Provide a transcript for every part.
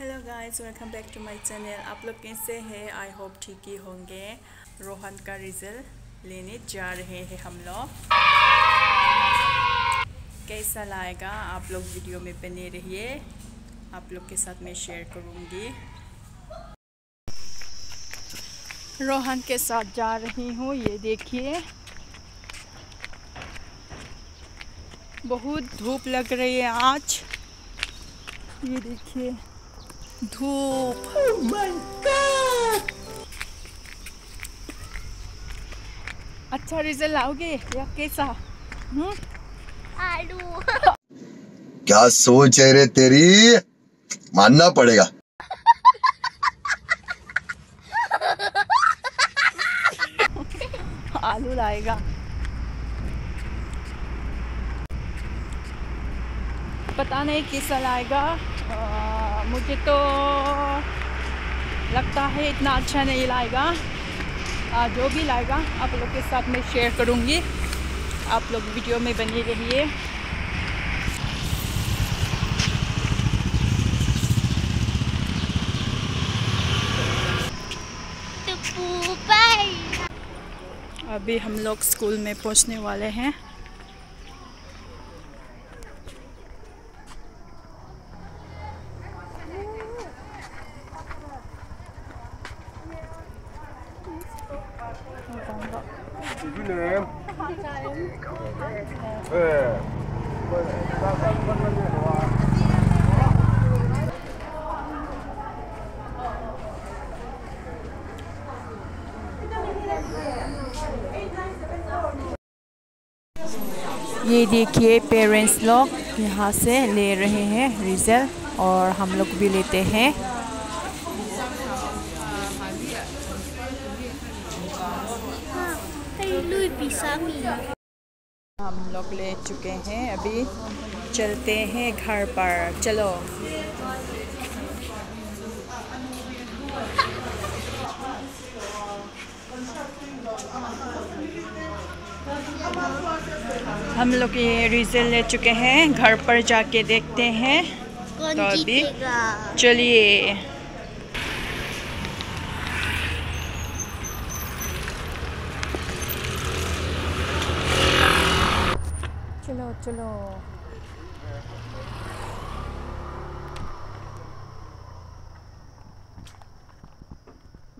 Hello guys welcome back to my channel आप लोग कैसे हैं? आई होप ठीक ही होंगे। रोहन का रिज़ल्ट लेने जा रहे हैं हम लोग। कैसा लाएगा? आप लोग वीडियो में बने रहिए। आप लोग के साथ मैं शेयर करूँगी। रोहन के साथ जा रही हूँ। ये देखिए। बहुत धूप लग रही है आज। ये देखिए। धूप। अच्छा रिज़ल्ट लाओगे? या कैसा? हम्म? आलू। क्या सोच है रे तेरी? मानना पड़ेगा। आलू लाएगा। पता नहीं कैसा लाएगा। आ, मुझे तो लगता है इतना अच्छा नहीं लाएगा। आ, जो भी लाएगा आप लोग के साथ मैं शेयर करूँगी। आप लोग वीडियो में बने रहिए। अभी हम लोग स्कूल में पहुँचने वाले हैं। name? Yeah. ये देखिए पेरेंट्स लोग यहाँ से ले रहे हैं रिज़ल्ट और हम लोग भी लेते हैं हम लोग ले चुके हैं अभी चलते हैं घर पर। चलो। हम लोग ये रिज़ल्ट ले चुके हैं घर पर जाके देखते हैं। तो अभी चलिए। चलो चलो।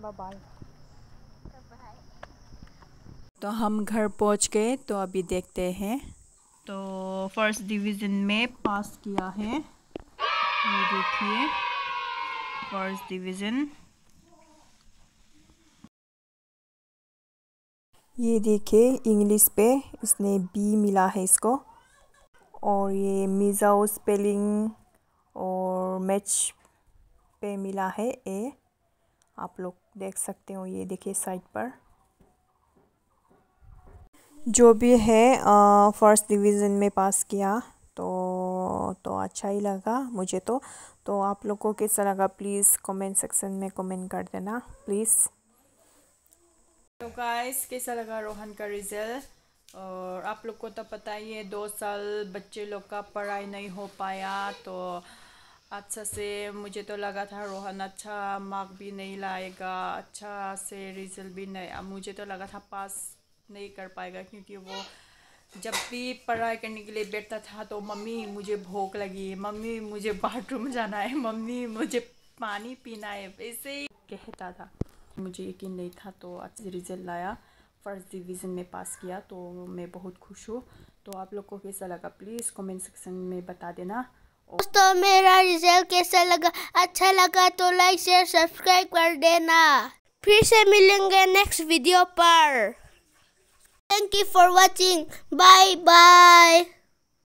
बाय तो हम घर पहुँच गए तो अभी देखते हैं। तो फ़र्स्ट डिवीज़न में पास किया है। ये देखिए फ़र्स्ट डिवीज़न ये देखिए इंग्लिश पे इसने बी मिला है इसको। और ये मिज़ाओ स्पेलिंग और मैच पे मिला है ए। आप लोग देख सकते हो, ये देखिए साइड पर। जो भी है फ़र्स्ट डिवीज़न में पास किया तो तो अच्छा ही लगा मुझे तो। तो आप लोग को कैसा लगा, प्लीज़ कमेंट सेक्शन में कमेंट कर देना, प्लीज़। तो गाइस कैसा लगा रोहन का रिज़ल्ट? और आप लोग को तो पता ही है, दो साल बच्चे लोग का पढ़ाई नहीं हो पाया तो अच्छा से मुझे तो लगा था रोहन अच्छा मार्क भी नहीं लाएगा अच्छा से रिज़ल्ट भी नहीं मुझे तो लगा था पास नहीं कर पाएगा क्योंकि वो जब भी पढ़ाई करने के लिए बैठता था तो मम्मी मुझे भूख लगी, मम्मी मुझे बाथरूम जाना है, मम्मी मुझे पानी पीना है, ऐसे ही कहता था मुझे यकीन नहीं था तो अच्छे रिज़ल्ट लाया। फ़र्स्ट डिवीज़न में पास किया तो मैं बहुत खुश हूँ। तो आप लोग को कैसा लगा? प्लीज़ कमेंट सेक्शन में बता देना। दोस्तों, मेरा रिज़ल्ट कैसा लगा? अच्छा लगा तो लाइक शेयर सब्सक्राइब कर देना। फिर से मिलेंगे नेक्स्ट वीडियो पर। Thank you for watching bye bye